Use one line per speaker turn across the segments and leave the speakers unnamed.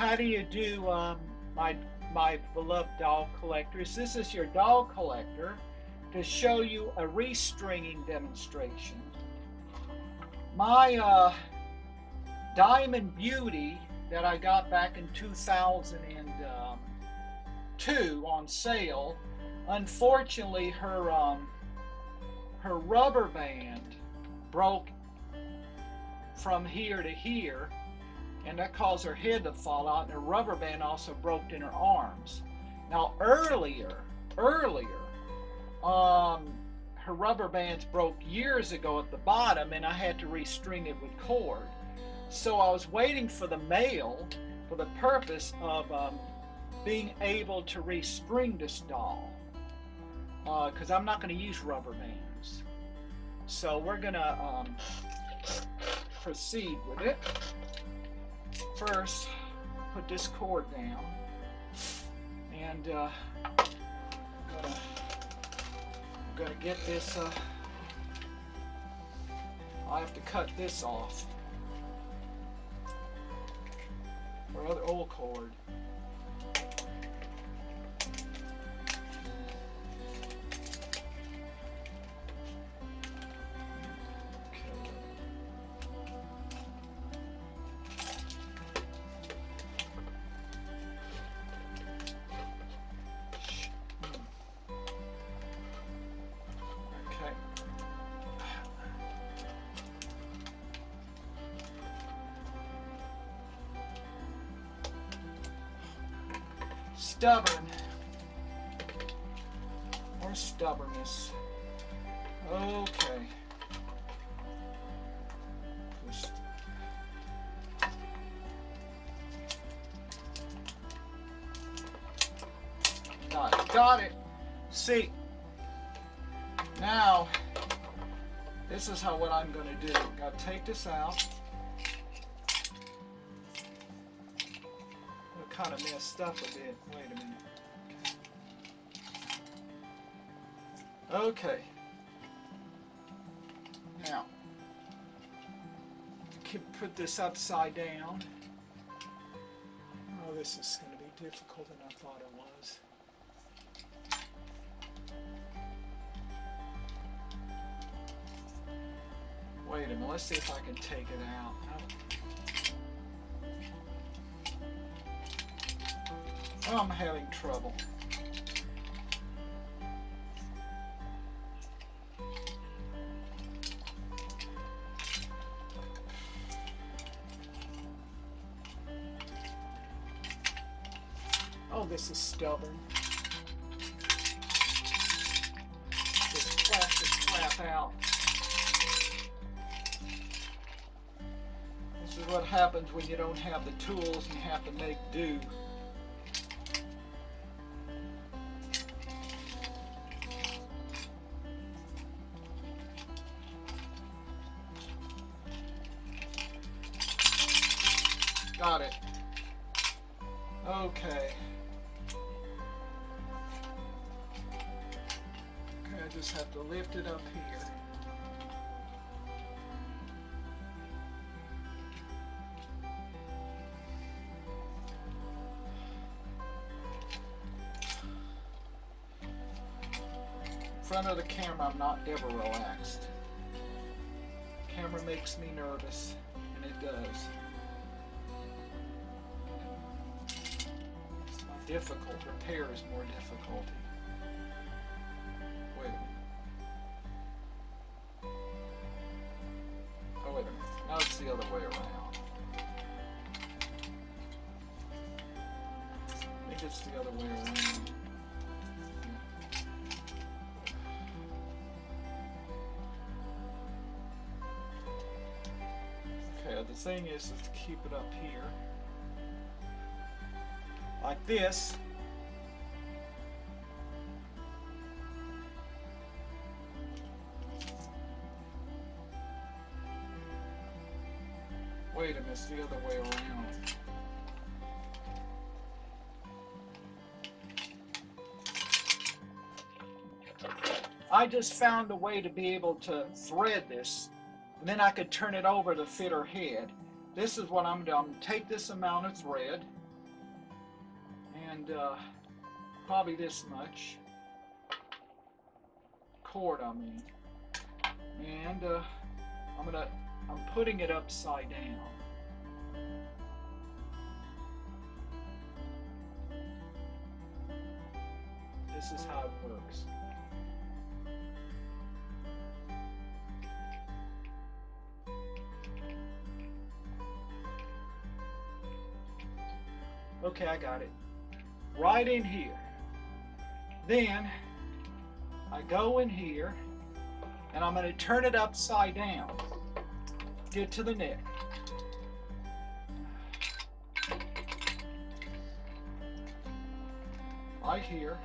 How do you do, um, my my beloved doll collectors? This is your doll collector to show you a restringing demonstration. My uh, Diamond Beauty that I got back in 2002 on sale, unfortunately, her um, her rubber band broke from here to here, and that caused her head to fall out, and her rubber band also broke in her arms. Now, earlier, earlier, um, her rubber bands broke years ago at the bottom, and I had to restring it with cord. So I was waiting for the mail for the purpose of um, being able to restring this doll because uh, I'm not going to use rubber bands. So we're going to um, proceed with it. First, put this cord down and uh, I'm gonna, I'm gonna get this. Uh, I have to cut this off. Or other old cord. Stubborn or stubbornness. Okay. Just got it. Got it. See, now this is how what I'm going to do. To take this out. Kind of messed up a bit. Wait a minute. Okay. Now, can put this upside down. Oh, this is going to be difficult than I thought it was. Wait a minute, let's see if I can take it out. I'm having trouble. Oh, this is stubborn. This crap out. This is what happens when you don't have the tools and you have to make do. Not ever relaxed. Camera makes me nervous, and it does. difficult. Repair is more difficult. The thing is, is to keep it up here like this. Wait a minute, the other way around. I just found a way to be able to thread this, and then I could turn it over to fit her head. This is what I'm doing. I'm take this amount of thread, and uh, probably this much. Cord I mean. And uh, I'm gonna I'm putting it upside down. This is how it works okay I got it right in here then I go in here and I'm going to turn it upside down. Get to the neck. Right here.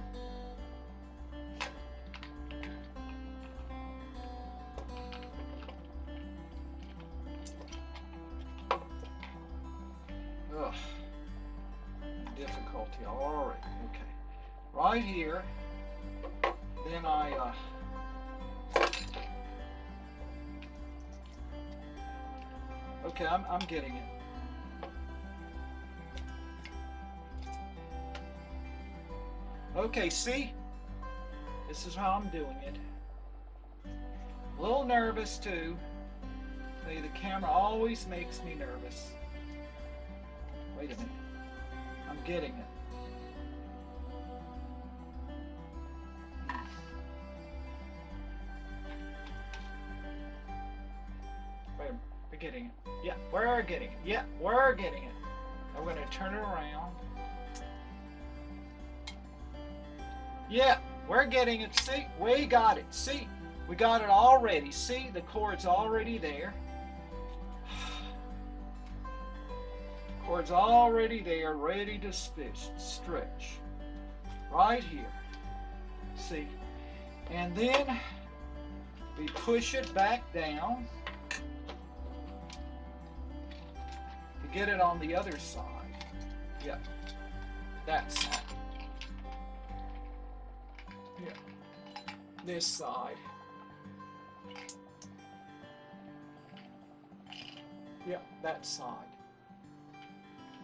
Difficulty already. Okay. Right here. Then I uh, Okay, I'm, I'm getting it. Okay, see? This is how I'm doing it. A little nervous too. See, the camera always makes me nervous. Wait a minute. I'm getting it. Getting it. Yeah, we're getting it. I'm going to turn it around. Yeah, we're getting it. See, we got it. See, we got it already. See, the cord's already there. Cord's already there, ready to stretch. Right here. See, and then we push it back down. Get it on the other side. Yeah, that side. Yeah, this side. Yeah, that side.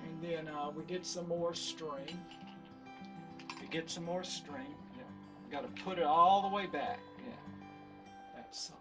And then uh, we get some more string. We get some more string. Yeah, got to put it all the way back. Yeah, that side.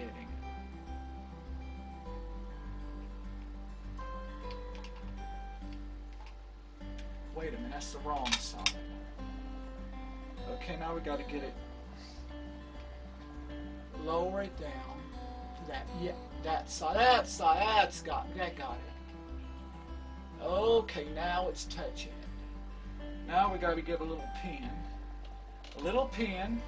wrong side. Okay, now we got to get it, lower it down to that, yeah, that side, that side, that's got, that got it. Okay, now it's touching. Now we got to give a little pin, a little pin,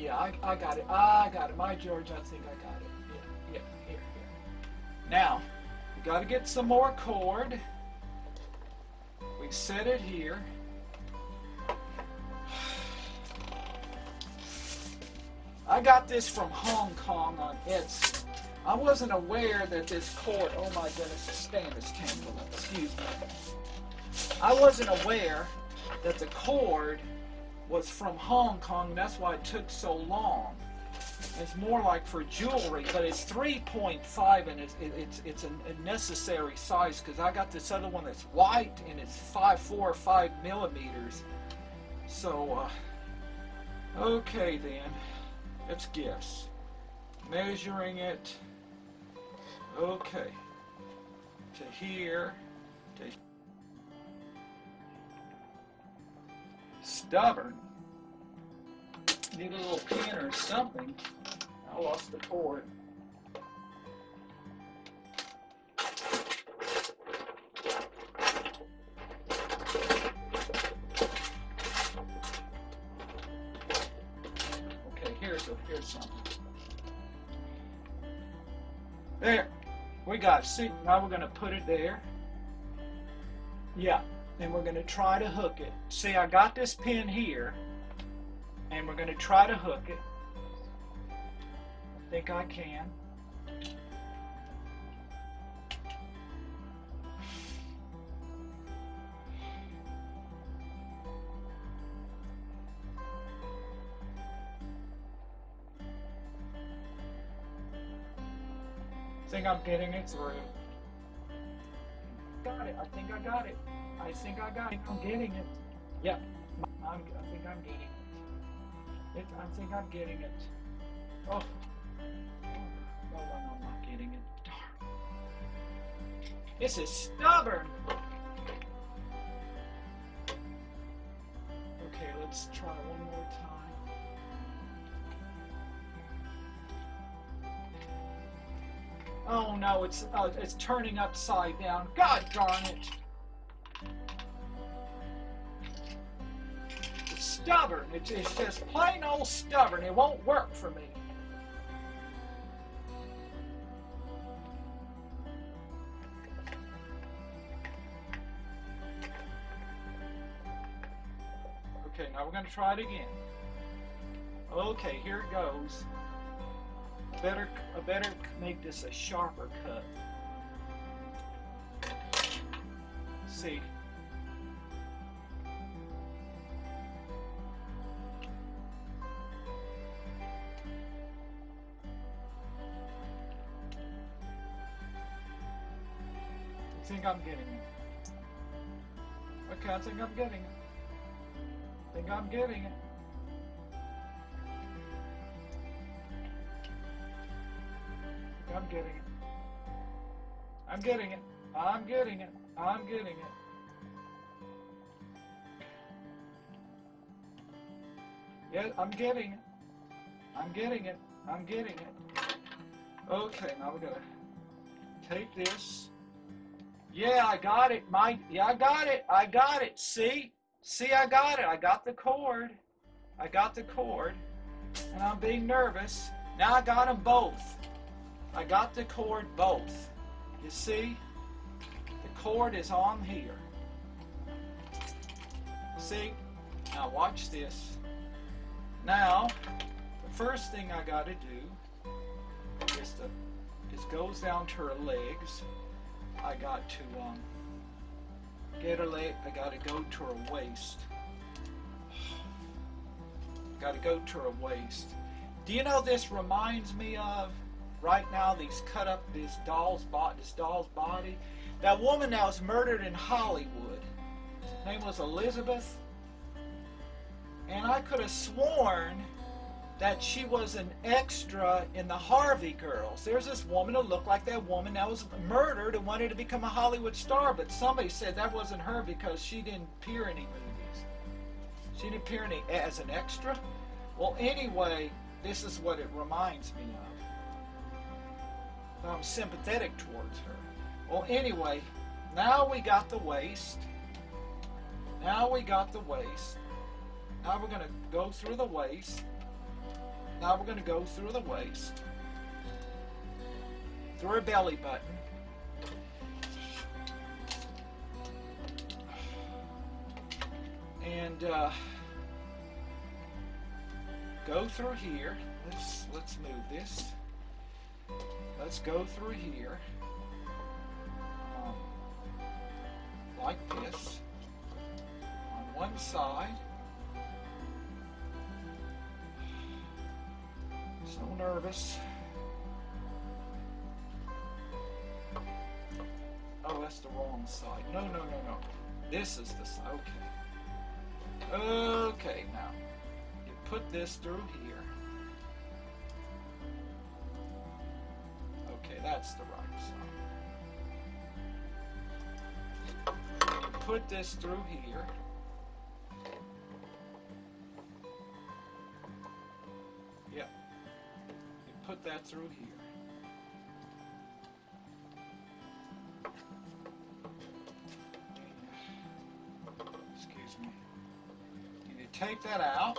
yeah, I, I got it. I got it. My George, I think I got it. Yeah, yeah, here, here. Now, we got to get some more cord. We set it here. I got this from Hong Kong on Etsy. I wasn't aware that this cord, oh my goodness, the stand is tangled excuse me. I wasn't aware that the cord was from Hong Kong, that's why it took so long. It's more like for jewelry, but it's 3.5 and it's, it's, it's a necessary size because I got this other one that's white and it's 5, 4 or 5 millimeters. So, uh, okay then, it's guess. Measuring it. Okay. To here. To Stubborn. Need a little pin or something. I lost the cord. Okay, here's a, here's something. There, we got. See, now we're gonna put it there. Yeah, and we're gonna try to hook it. See, I got this pin here, and we're gonna try to hook it. I think I can. think I'm getting it through. Got it. I think I got it. I think I got it. I'm getting it. Yep. I'm, I think I'm getting it. it. I think I'm getting it. Oh. No, no, no, I'm not getting it. Darn. This is stubborn. Okay, let's try one more time. Oh no, it's uh, it's turning upside down. God darn it! Stubborn. It's, it's just plain old stubborn. It won't work for me. Okay, now we're going to try it again. Okay, here it goes better I better make this a sharper cut. see. I'm getting it. Okay, I think I'm getting it. I think I'm getting it. I'm getting it. I'm getting it. I'm getting it. I'm getting it. Yeah, I'm getting it. I'm getting it. I'm getting it. Okay, now we're gonna take this. Yeah, I got it. My yeah, I got it. I got it. See? See, I got it. I got the cord. I got the cord. And I'm being nervous. Now I got them both. I got the cord both. You see? The cord is on here. See? Now watch this. Now, the first thing I got to do is to this goes down to her legs. I got to um, get her late. I got to go to her waist. Got to go to her waist. Do you know this reminds me of? right now these cut up this doll's body this doll's body that woman that was murdered in hollywood her name was elizabeth and i could have sworn that she was an extra in the harvey girls there's this woman who looked like that woman that was murdered and wanted to become a hollywood star but somebody said that wasn't her because she didn't appear in any movies she didn't appear any as an extra well anyway this is what it reminds me of I'm sympathetic towards her. Well, anyway, now we got the waist. Now we got the waist. Now we're going to go through the waist. Now we're going to go through the waist. Through her belly button. And uh, go through here. Let's let's move this let's go through here um, like this on one side. So nervous. Oh, that's the wrong side. No, no, no, no. This is the side. Okay. Okay, now you put this through here. Okay, that's the right side. Put this through here. Put that through here. Excuse me. And you take that out.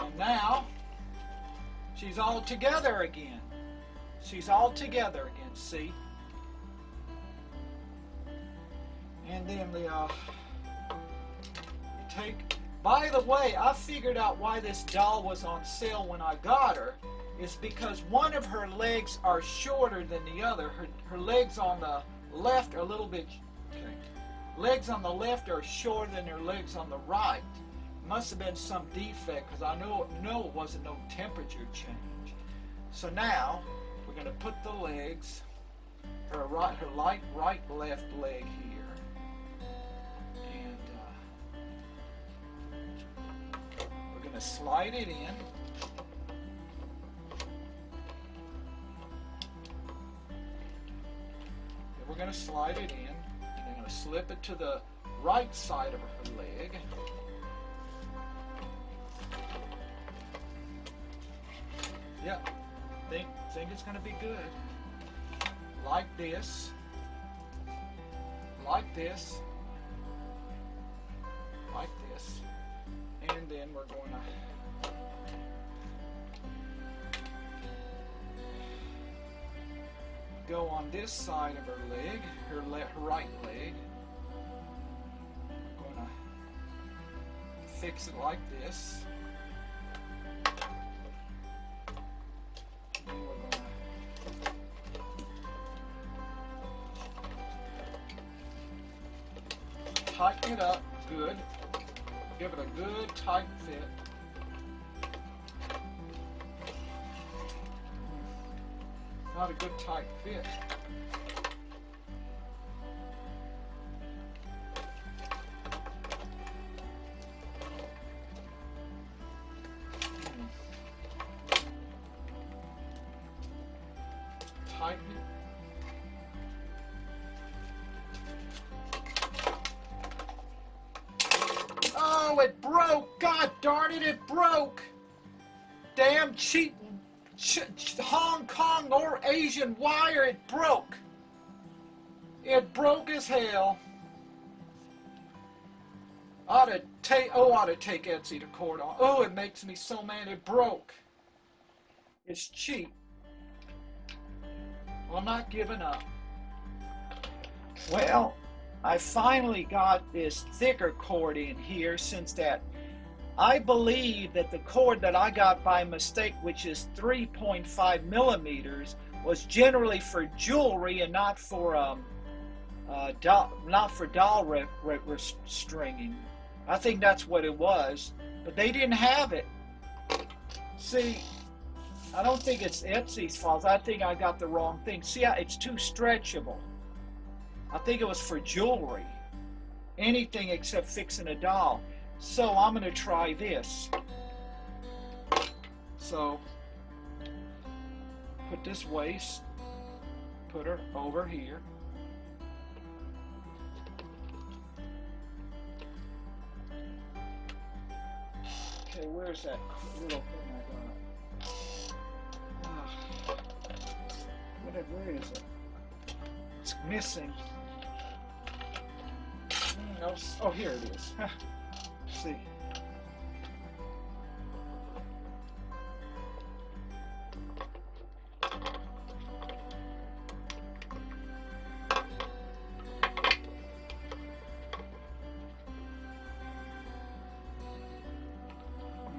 And now she's all together again. She's all together again, see? And then the uh, take. By the way, I figured out why this doll was on sale when I got her. Is because one of her legs are shorter than the other. Her, her legs on the left are a little bit. Okay. Legs on the left are shorter than her legs on the right. Must have been some defect because I know know it wasn't no temperature change. So now we're going to put the legs, her right, her light right left leg here, to slide it in. Then we're going to slide it in, and I'm going to slip it to the right side of her leg. Yep. Think think it's gonna be good. Like this. Like this. And then we're gonna go on this side of her leg, her, le- right leg. Gonna fix it like this. Tighten it up good. Give it a good tight fit. Not a good tight fit. Damn cheating ch- Hong Kong or Asian wire, it broke! It broke as hell. Ought to take, oh, ought to take Etsy to court. Oh, it makes me so mad it broke. It's cheap. Well, I'm not giving up. Well, I finally got this thicker cord in here since that I believe that the cord that I got by mistake, which is 3.5 millimeters, was generally for jewelry and not for um, uh, doll, not for doll stringing. I think that's what it was, but they didn't have it. See, I don't think it's Etsy's fault. I think I got the wrong thing. See, it's too stretchable. I think it was for jewelry. Anything except fixing a doll. So I'm going to try this. So put this waist, put her over here. Okay, where's that little thing I got? Ah, where is it? It's missing. Mm, no, Oh, here it is. See.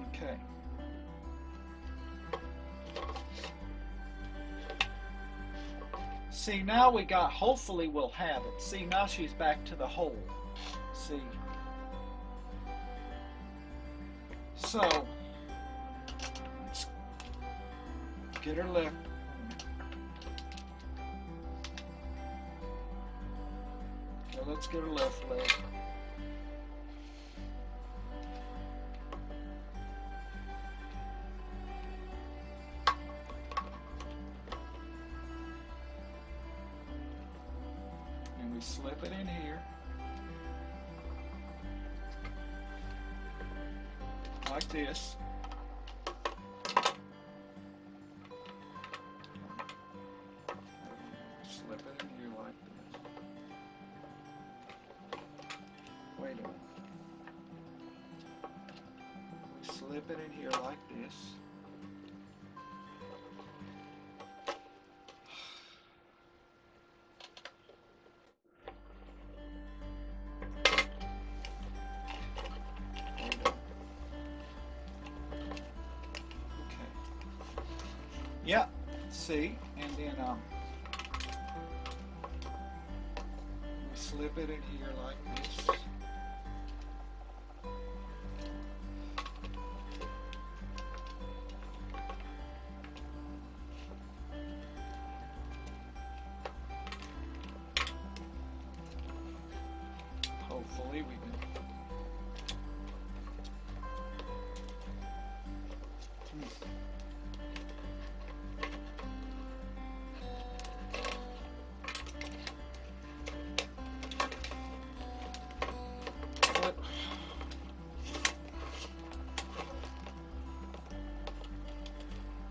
Okay. See, now we got, hopefully we'll have it. See, now she's back to the hole. See. So, let's get her left. Okay, let's get her left leg. Like. Slip it in here like this. Wait a minute. We slip it in here like this. See, and then um, we slip it in here like this.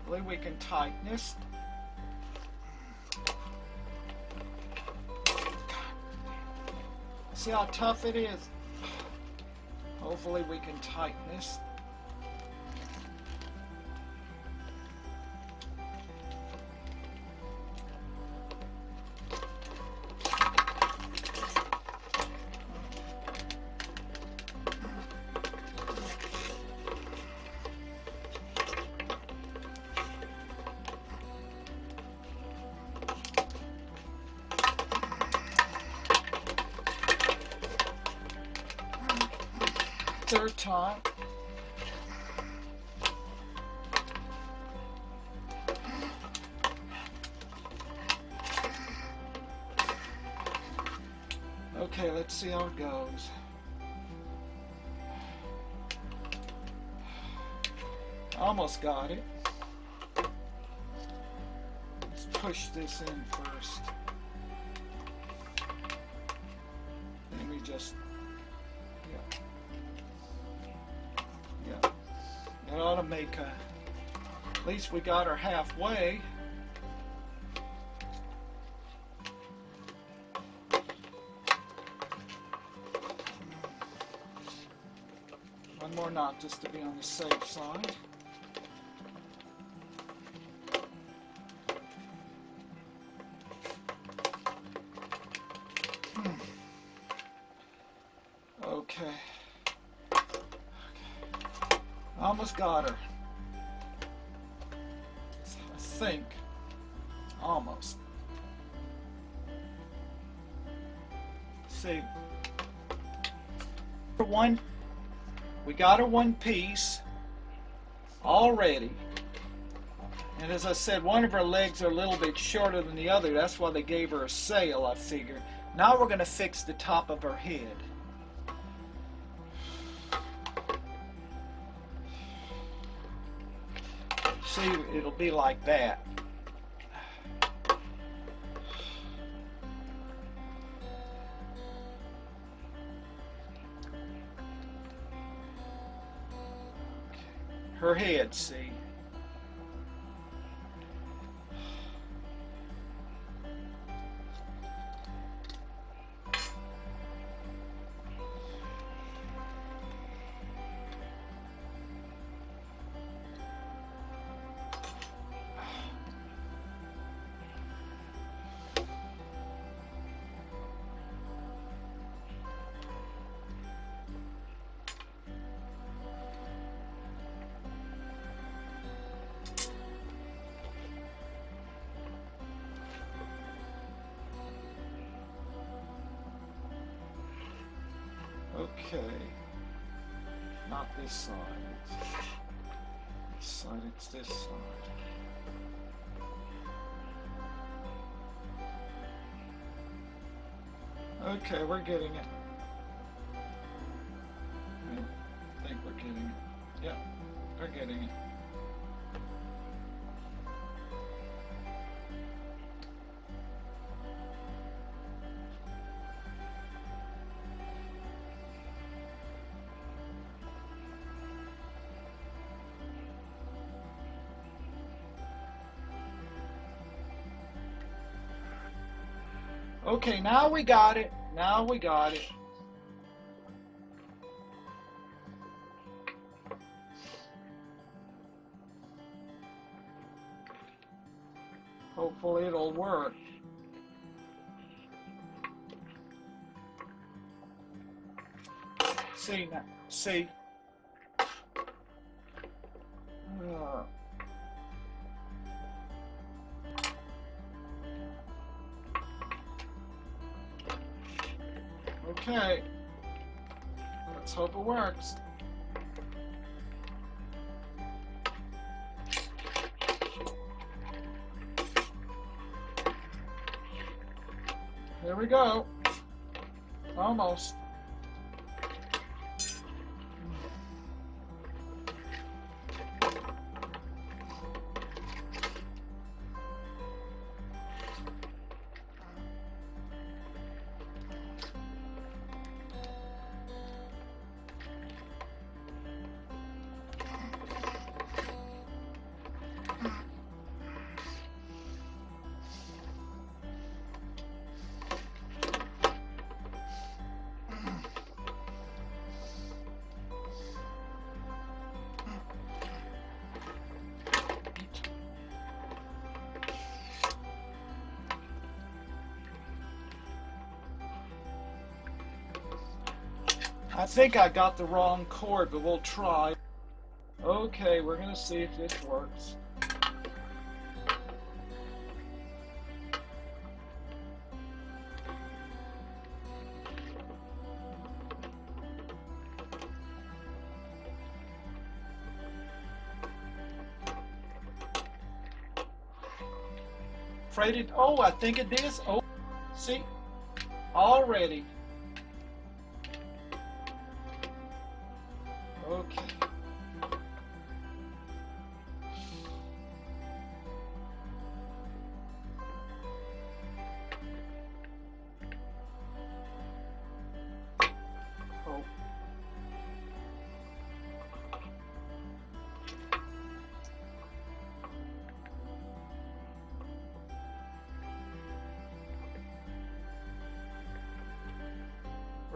Hopefully we can tighten this. See how tough it is? Hopefully we can tighten this. See how it goes. Almost got it. Let's push this in first. Then we just, yeah. Yeah. That ought to make a, at least we got her halfway. Just to be on the safe side. Hmm. Okay. Almost got her. Got her one piece already. And as I said, one of her legs are a little bit shorter than the other. That's why they gave her a sale, I figure. Now we're going to fix the top of her head. See, it'll be like that. Her head, see. Okay, we're getting it. I think we're getting it. Yeah, we're getting it. Okay, now we got it. Now we got it. Hopefully it'll work. See now, see. Works. There we go. Almost. Think I got the wrong cord, but we'll try. Okay, we're gonna see if this works. Oh, I think it is. Oh, see, already.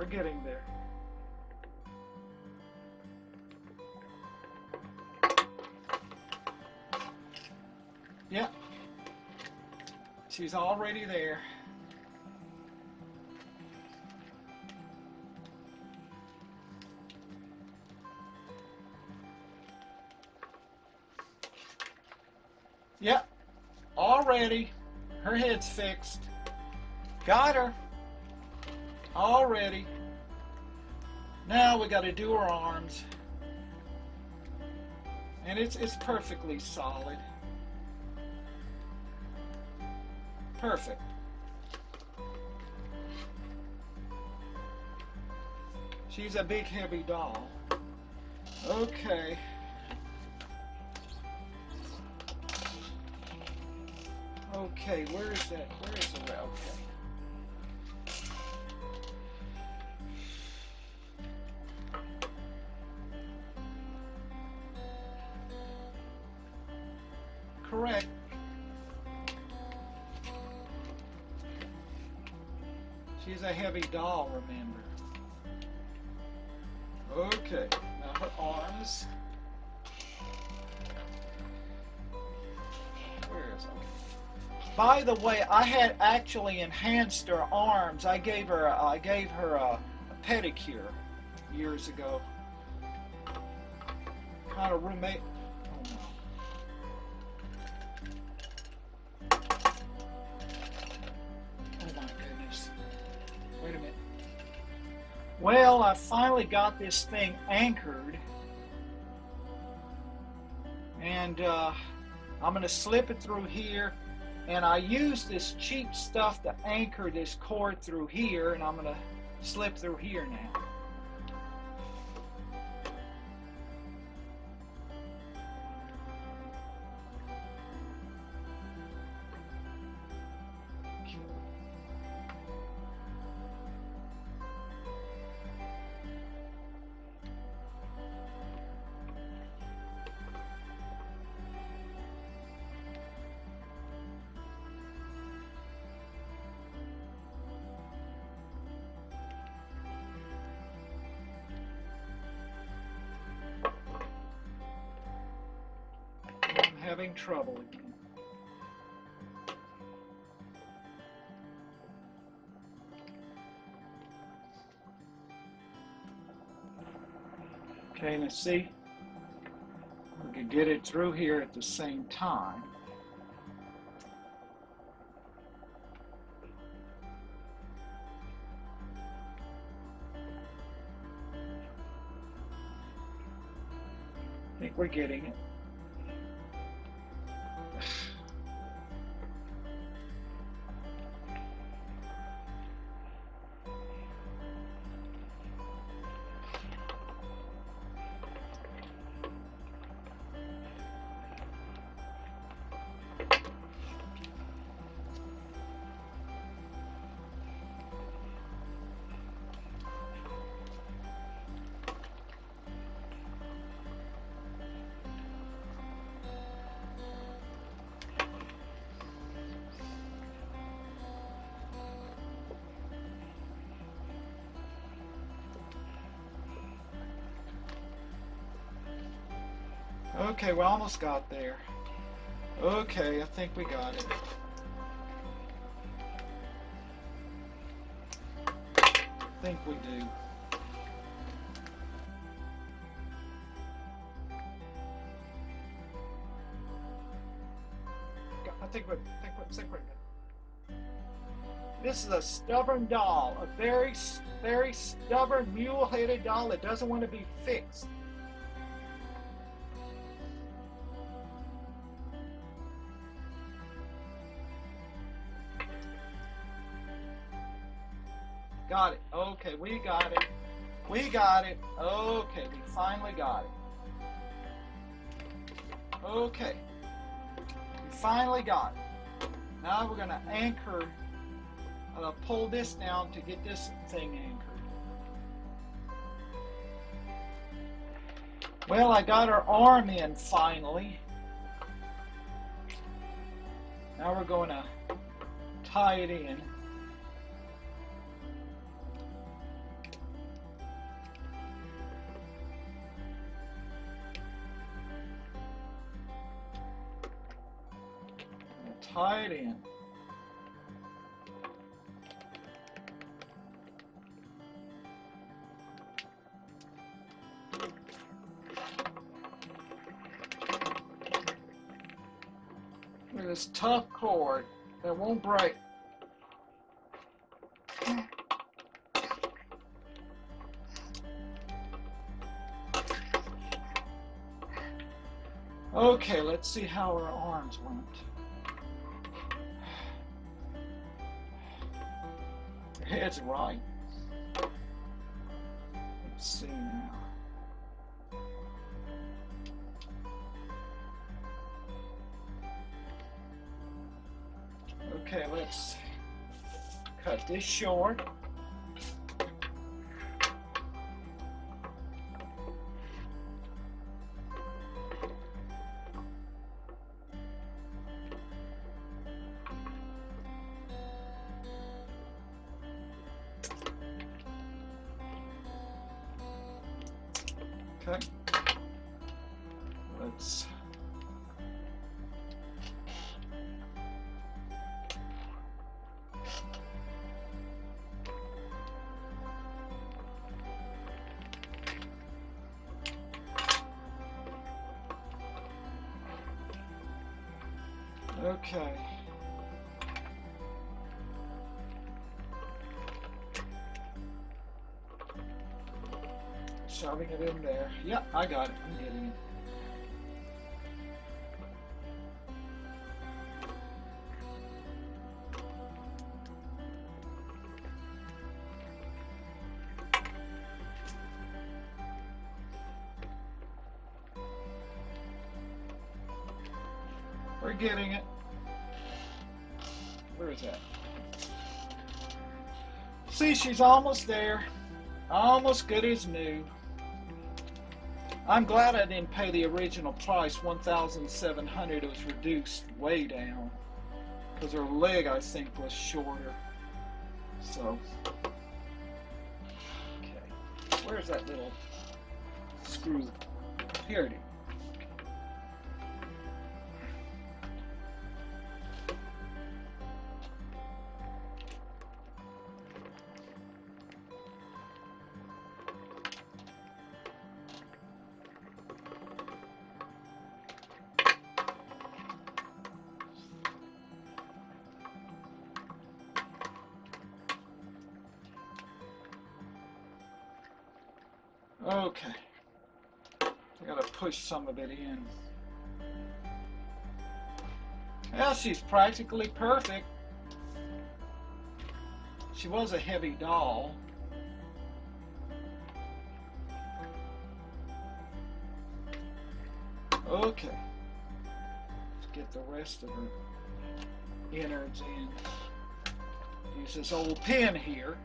We're getting there. Yep. She's already there. Yep. Already. Her head's fixed. Got her. Already. Now we got to do her arms. And it's it's perfectly solid. Perfect. She's a big heavy doll. Okay. Okay, where is that? Where is the okay? Doll, remember. Okay, now her arms. Where is it? By the way, I had actually enhanced her arms. I gave her, uh, I gave her a, a pedicure years ago. Kind of roommate. Well, I finally got this thing anchored. And uh, I'm going to slip it through here. And I use this cheap stuff to anchor this cord through here. And I'm going to slip through here now. Trouble again. Okay, let's see. We can get it through here at the same time. I think we're getting it. Okay, we almost got there. Okay, I think we got it. I think we do. I think we're, I think we're, I think we're good. This is a stubborn doll, a very, very stubborn mule-headed doll that doesn't want to be fixed. Okay, we got it. We got it. Okay, we finally got it. Okay. We finally got it. Now we're going to anchor, uh, pull this down to get this thing anchored. Well, I got our arm in finally. Now we're going to tie it in. Tie it in. This tough cord that won't break. Okay, let's see how our arms went. Head's right. Let's see now. Okay, let's cut this short. It in there. Yep, I got it. I'm getting it. We're getting it. Where is that? See, she's almost there. Almost good as new. I'm glad I didn't pay the original price, 1,700. It was reduced way down because her leg, I think, was shorter. So, okay. Where's that little screw? Here it is. Okay. I gotta push some of it in. Well, she's practically perfect. She was a heavy doll. Okay. Let's get the rest of her innards in. Use this old pen here.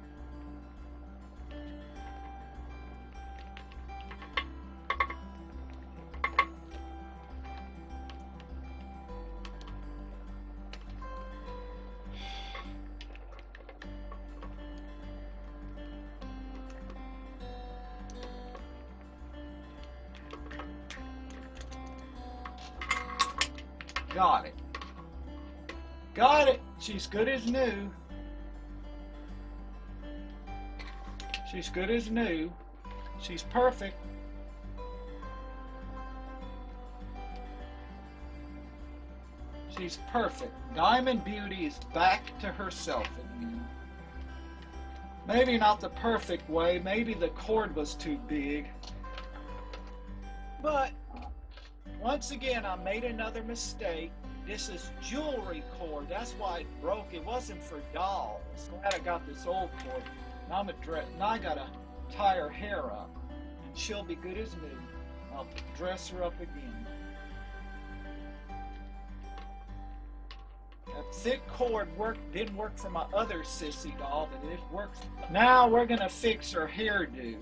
Good as new. She's good as new. She's perfect. She's perfect. Diamond Beauty is back to herself again. Maybe not the perfect way. Maybe the cord was too big. But once again, I made another mistake. This is jewelry cord. That's why it broke. It wasn't for dolls. Glad I got this old cord. Now I'm a dress. Now I gotta tie her hair up, and she'll be good as new. I'll dress her up again. That thick cord worked didn't work for my other Cissy doll, but it works. Now we're gonna fix her hairdo.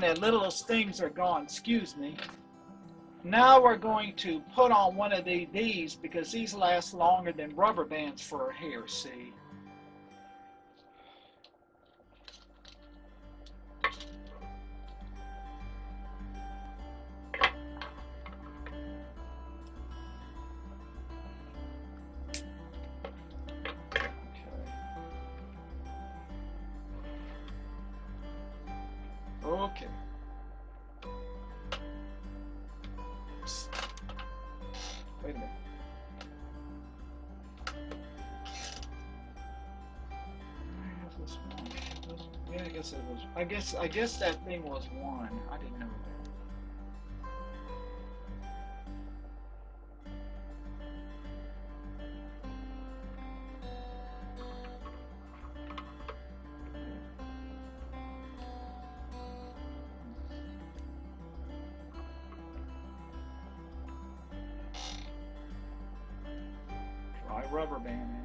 Darn it, little things are gone, excuse me. Now we're going to put on one of the, these because these last longer than rubber bands for hair, see? Guess. I guess that thing was one. I didn't know that. Dry rubber band.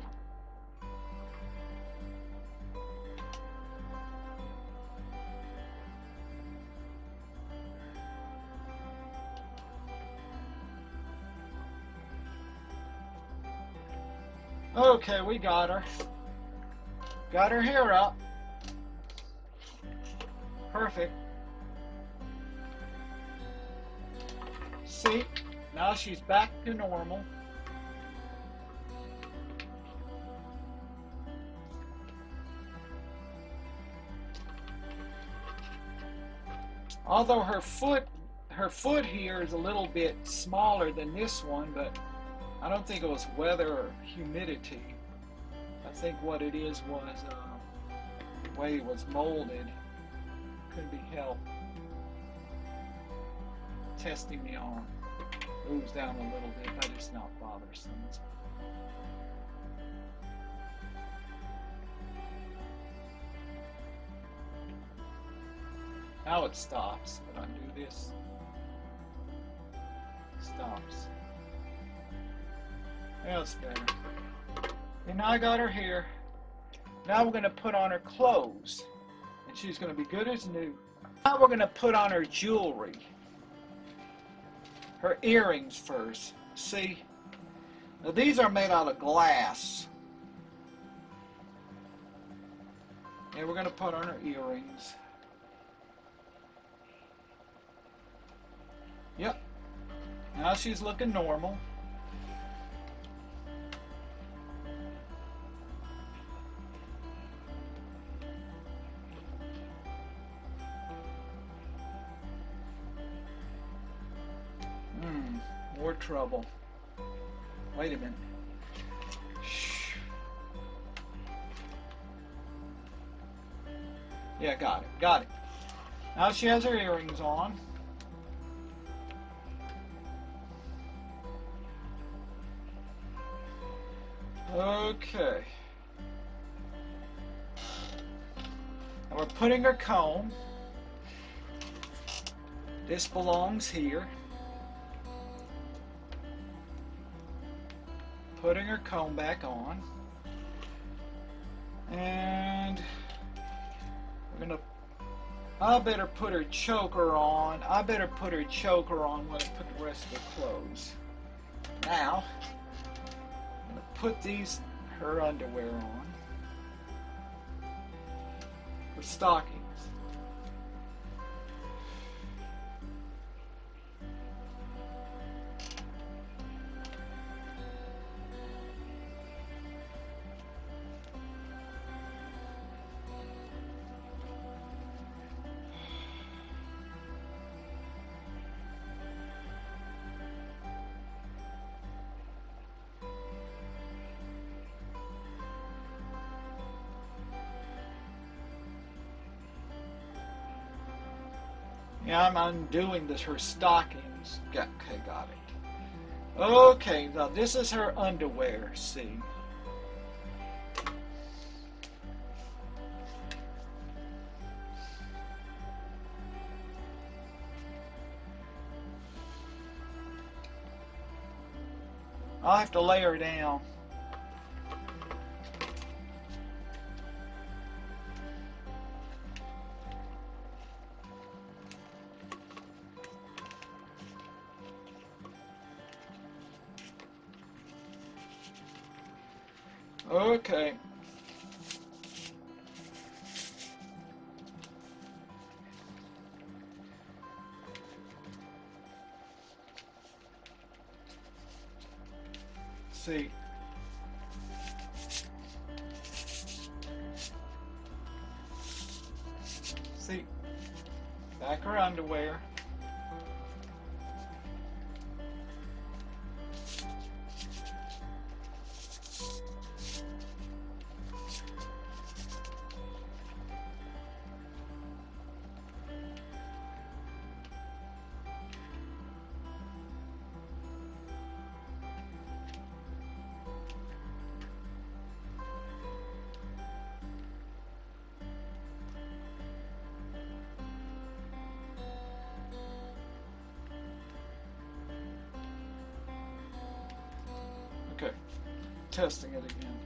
Okay, we got her. Got her hair up. Perfect. See, now she's back to normal. Although her foot, her foot here is a little bit smaller than this one, but I don't think it was weather or humidity. I think what it is was uh, the way it was molded. Couldn't be helped. Testing the arm. Moves down a little bit, but it's not bothersome. It's Now it stops, but undo this. Stops. It's better. And now I got her here. Now we're going to put on her clothes. And she's going to be good as new. Now we're going to put on her jewelry. Her earrings first. See? Now these are made out of glass. And we're going to put on her earrings. Yep. Now she's looking normal. More trouble. Wait a minute. Shh. Yeah, got it. Got it. Now she has her earrings on. Okay. And we're putting her comb. This belongs here. Putting her comb back on. And we're gonna I better put her choker on. I better put her choker on when I put the rest of the clothes. Now I'm gonna put these her underwear on. Her stockings. I'm undoing this her stockings. Got, okay, got it. Okay, now this is her underwear, see. I'll have to lay her down. Okay. Testing it again.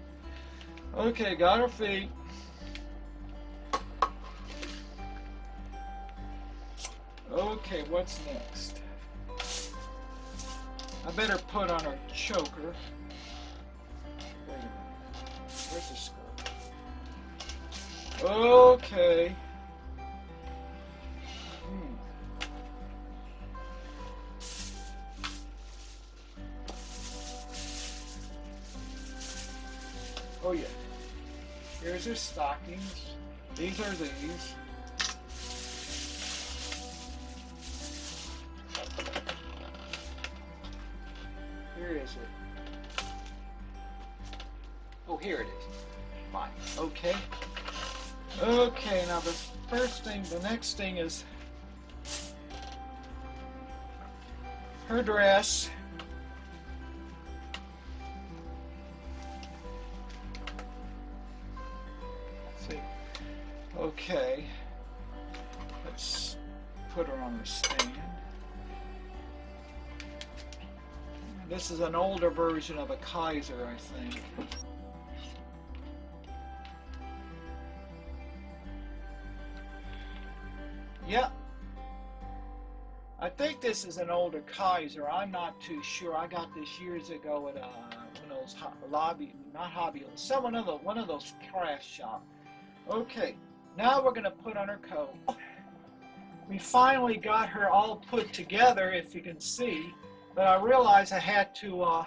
Okay, got our feet. Okay, what's next? I better put on her choker. Wait a minute. Where's the skirt? Okay. These are these. Here is it. Oh, here it is. Fine. Okay. Okay, now the first thing, the next thing is her dress. Okay. Let's put her on the stand. This is an older version of a Kaiser, I think. Yep. I think this is an older Kaiser. I'm not too sure. I got this years ago at uh, a those ho- lobby, not hobby, some one of the one of those craft shop. Okay, now we're gonna put on her coat. We finally got her all put together, if you can see, but I realized I had to. Uh,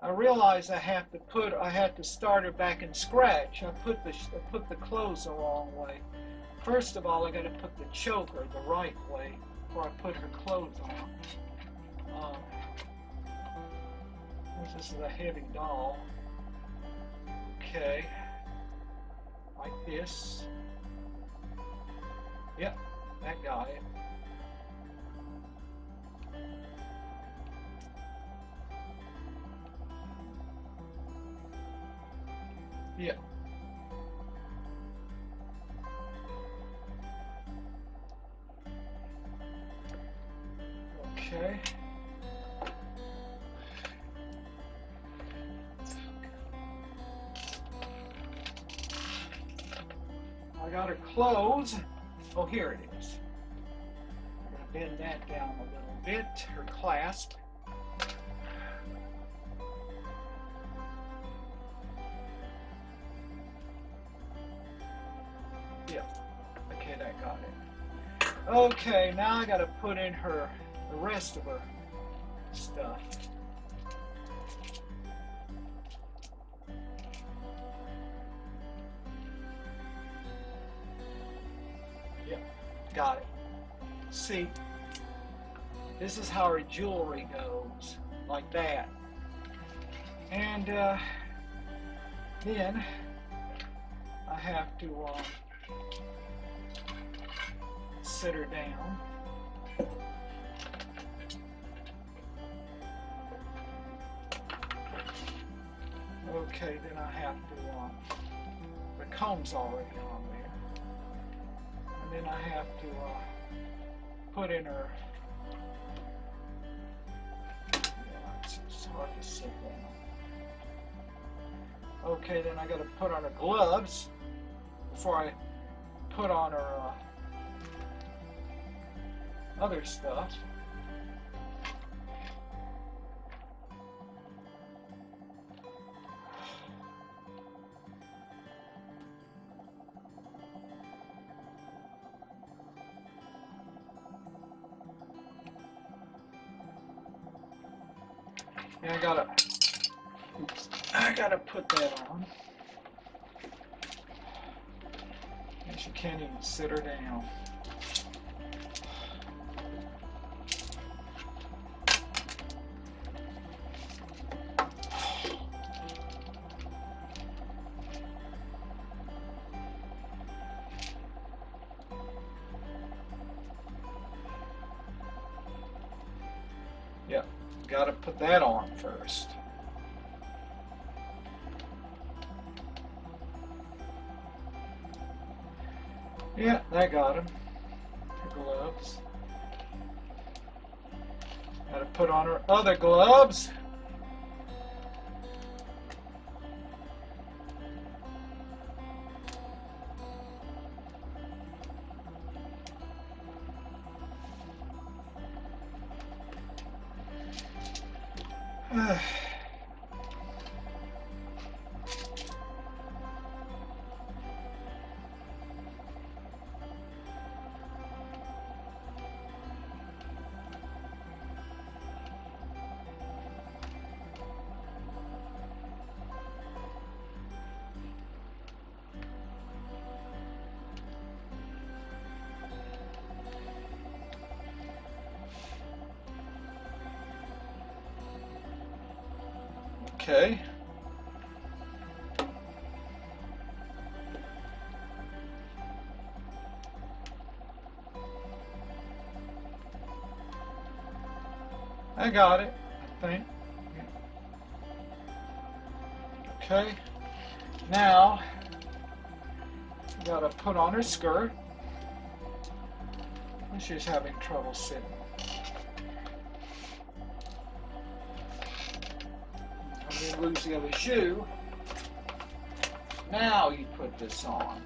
I realized I have to put. I had to start her back in scratch. I put the I put the clothes the wrong way. First of all, I got to put the choker the right way before I put her clothes on. Um, this is a heavy doll. Okay. Like this. Yep, that guy. Yep. Okay. Got her clothes. Oh, here it is. I'm going to bend that down a little bit, her clasp. Yep. Okay, that got it. Okay, now I got to put in her, the rest of her stuff. See, this is how her jewelry goes, like that. And uh, then I have to um, sit her down. Okay, then I have to, um, the comb's already on there. And then I have to uh, put in her. Okay, then I got to put on her gloves before I put on her uh, other stuff. Put that on first. Yeah, that got him. Her gloves. Gotta put on her other gloves. Got it, I think. Okay. Now, gotta put on her skirt. She's having trouble sitting. I'm gonna lose the other shoe. Now you put this on.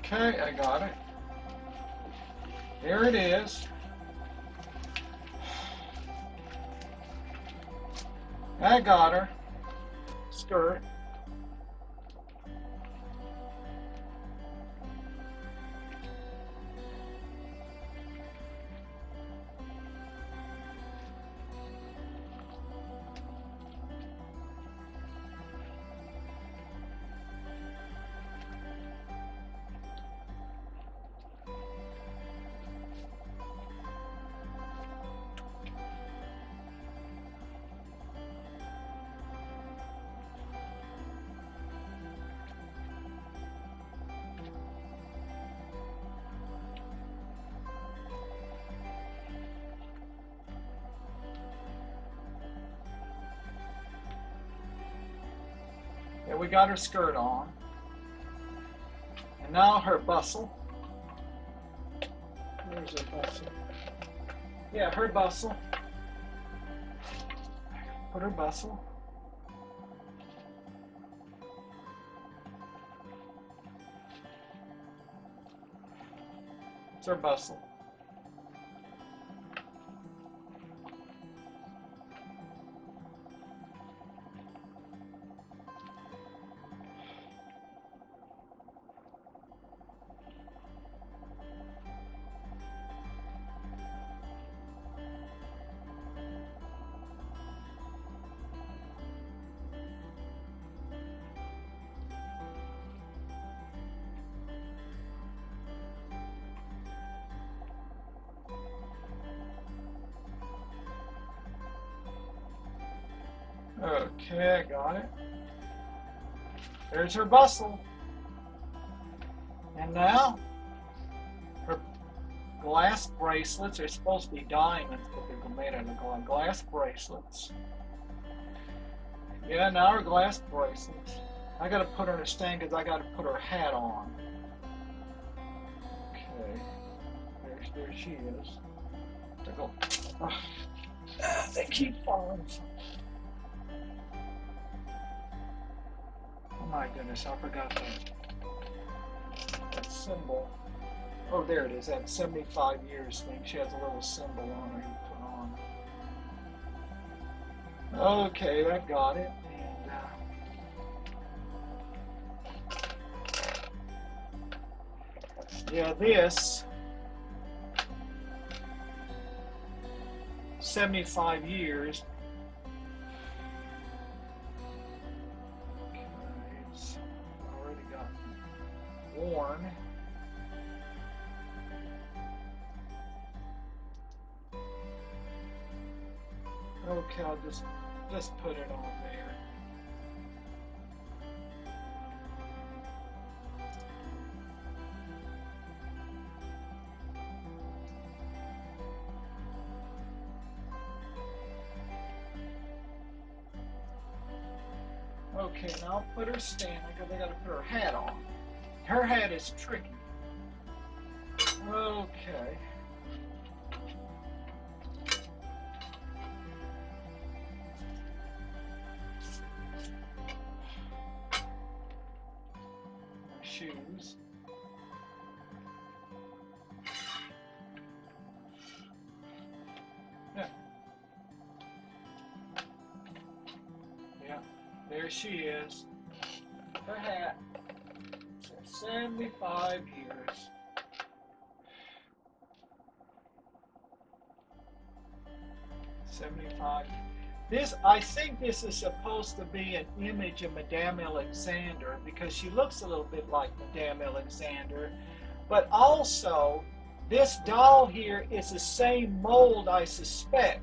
Okay, I got it. There it is. I got her. Skirt. We got her skirt on. And now her bustle. Where's her bustle? Yeah, her bustle. Put her bustle. It's her bustle. There's her bustle. And now, her glass bracelets are supposed to be diamonds, but they're made out of glass bracelets. Yeah, now her glass bracelets. I gotta put her in a stand because I gotta put her hat on. Okay. There, there she is. There go. Ah, they keep falling. Goodness, I forgot that. That symbol. Oh, there it is. That 75 years thing. She has a little symbol on her you put on. Okay, I've got it. And, uh, yeah, this 75 years. Just put it on there. Okay, now I'll put her stand I gotta put her hat on. Her hat is tricky. This, I think this is supposed to be an image of Madame Alexander because she looks a little bit like Madame Alexander. But also, this doll here is the same mold, I suspect,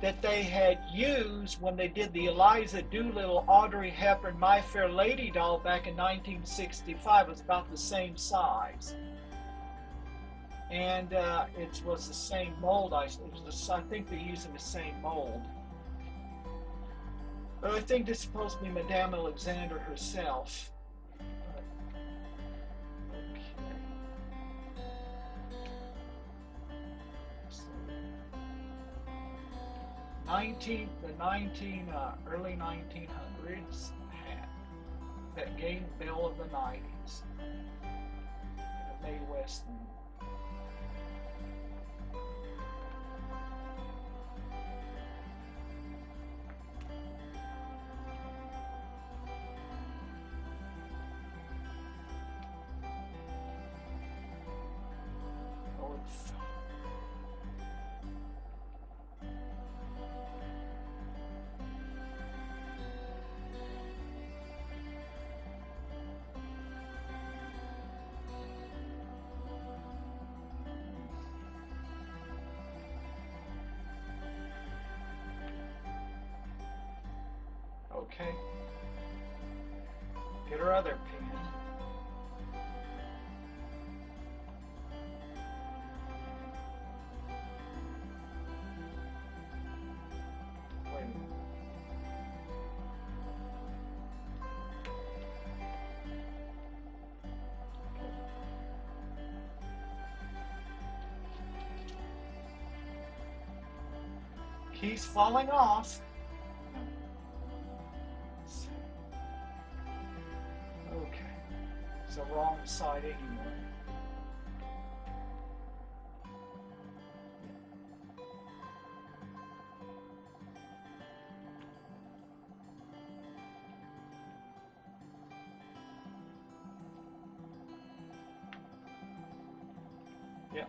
that they had used when they did the Eliza Doolittle Audrey Hepburn My Fair Lady doll back in 1965. It was about the same size. And uh, it was the same mold. I, was I think they're using the same mold. I think this is supposed to be Madame Alexander herself. 19, the 19, uh, early 1900s hat that gained Belle of the 90s. Mae Westman. North. Okay. Get her other pen. Wait. He's falling off. Anyway. Yeah.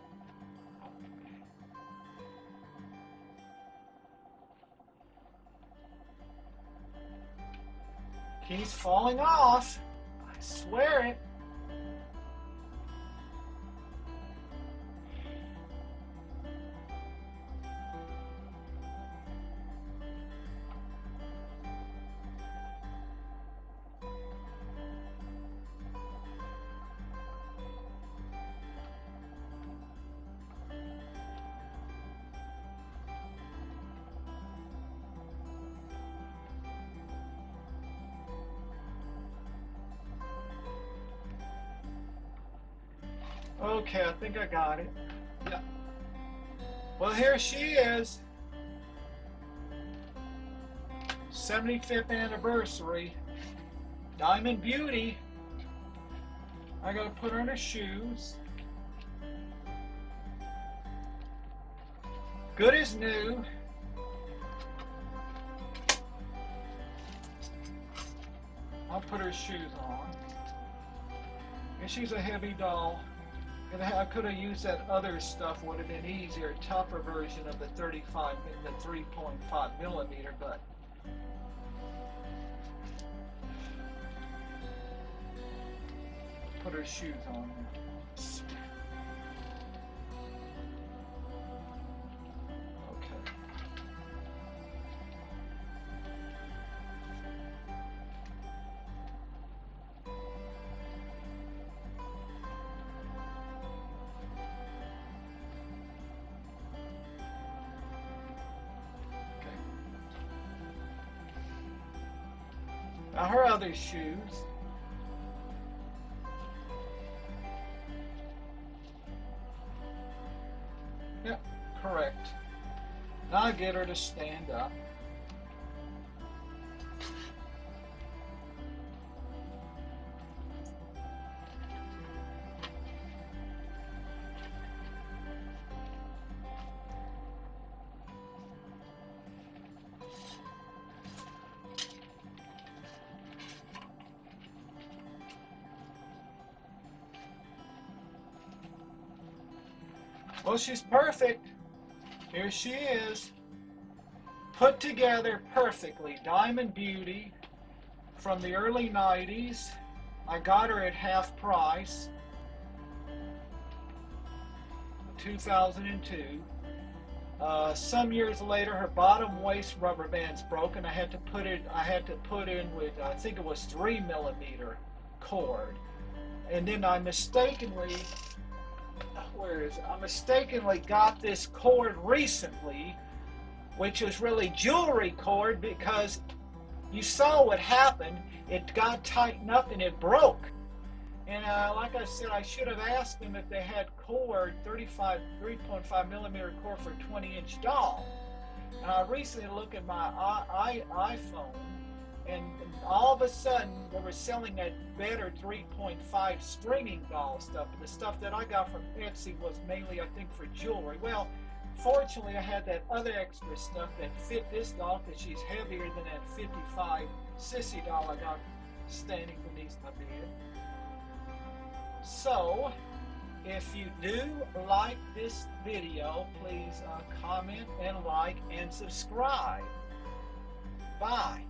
He's falling off. I swear it. Think I got it. Yeah. Well, here she is. 75th anniversary. Diamond Beauty. I gotta put her in her shoes. Good as new. I'll put her shoes on. And she's a heavy doll. And I could have used that other stuff, would have been easier, tougher version of the 35, the 3.5 millimeter, but put her shoes on. Now her other shoes. Yep, correct. Now get her to stand up. Well, she's perfect. Here she is. Put together perfectly. Diamond Beauty from the early 90s. I got her at half price. 2002. Uh, some years later, her bottom waist rubber band's broken. I had to put it. I had to put in with I think it was three millimeter cord, and then I mistakenly where is it? I mistakenly got this cord recently, which was really jewelry cord because you saw what happened. It got tightened up and it broke. And uh, like I said, I should have asked them if they had cord, 35, 3.5 millimeter cord for a 20 inch doll. And I recently looked at my I, I, iPhone and all of a sudden they were selling that better 3.5 stringing doll stuff. And the stuff that I got from Etsy was mainly, I think, for jewelry. Well, fortunately, I had that other extra stuff that fit this doll because she's heavier than that 55 Cissy doll I got standing beneath my bed. So, if you do like this video, please uh, comment and like and subscribe. Bye.